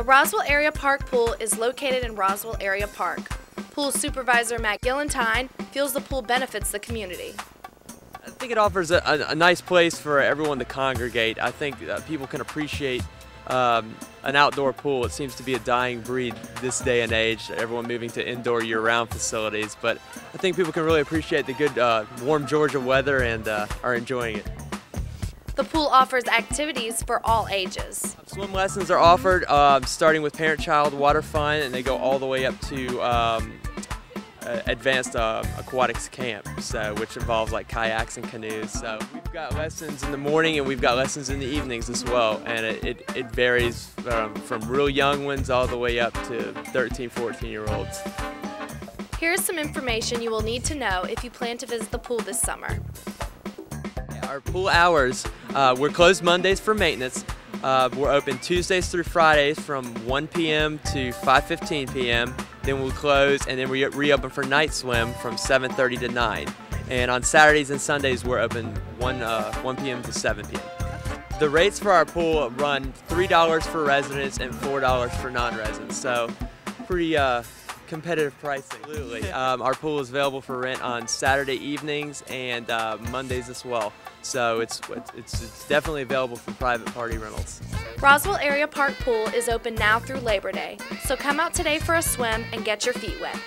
The Roswell Area Park Pool is located in Roswell Area Park. Pool supervisor Matt Gillentine feels the pool benefits the community. I think it offers a, a, a nice place for everyone to congregate. I think uh, people can appreciate um, an outdoor pool. It seems to be a dying breed this day and age, everyone moving to indoor year-round facilities. But I think people can really appreciate the good uh, warm Georgia weather and uh, are enjoying it. The pool offers activities for all ages. Swim lessons are offered um, starting with parent-child water fun and they go all the way up to um, uh, advanced uh, aquatics camp, so which involves like kayaks and canoes. So we've got lessons in the morning and we've got lessons in the evenings as well, and it, it, it varies um, from real young ones all the way up to 13, 14 year olds. Here's some information you will need to know if you plan to visit the pool this summer. Our pool hours, uh, we're closed Mondays for maintenance. Uh, we're open Tuesdays through Fridays from 1 p.m. to 5.15 p.m. Then we'll close and then we reopen for night swim from 7.30 to 9. And on Saturdays and Sundays we're open 1, uh, 1 p.m. to 7 p.m. The rates for our pool run $3 for residents and $4 for non-residents. So pretty uh, competitive pricing. Absolutely. Um, our pool is available for rent on Saturday evenings and uh, Mondays as well. So it's, it's, it's definitely available for private party rentals. Roswell Area Park Pool is open now through Labor Day, so come out today for a swim and get your feet wet.